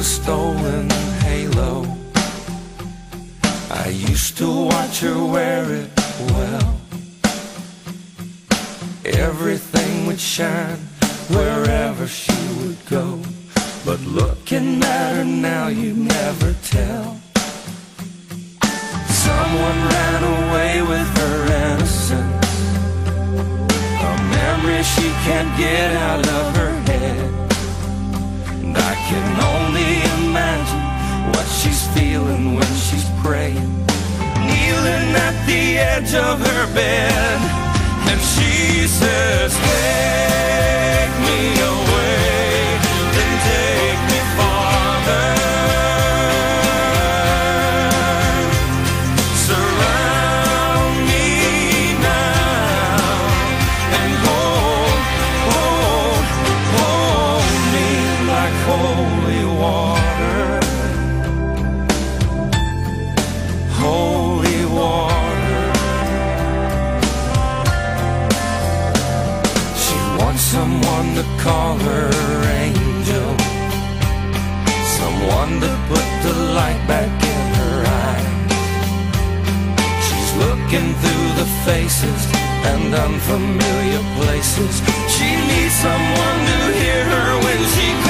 golden halo. I used to watch her wear it well. Everything would shine wherever she would go. But looking at her now, you never tell. Someone ran away with her innocence. A memory she can't get out of her head. And I can only feeling when she's praying. Kneeling at the edge of her bed. And she says, Take looking through the faces and unfamiliar places. She needs someone to hear her when she.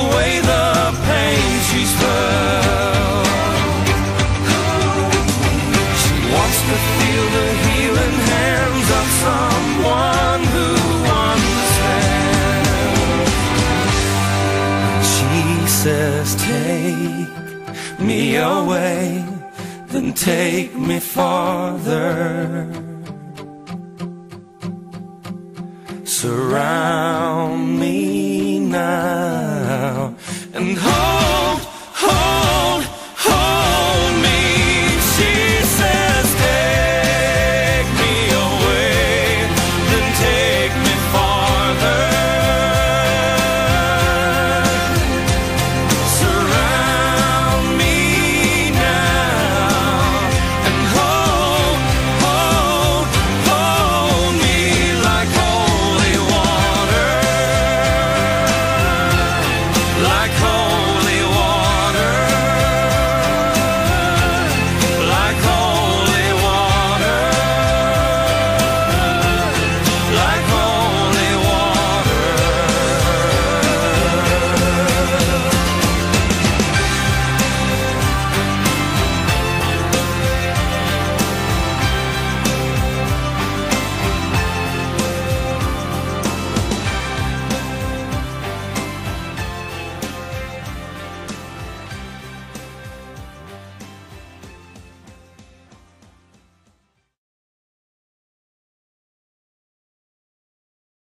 Away the pain she's felt. She wants to feel the healing hands of someone who understands. She says, Take me away, then take me farther. Surround me now and hope